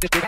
Just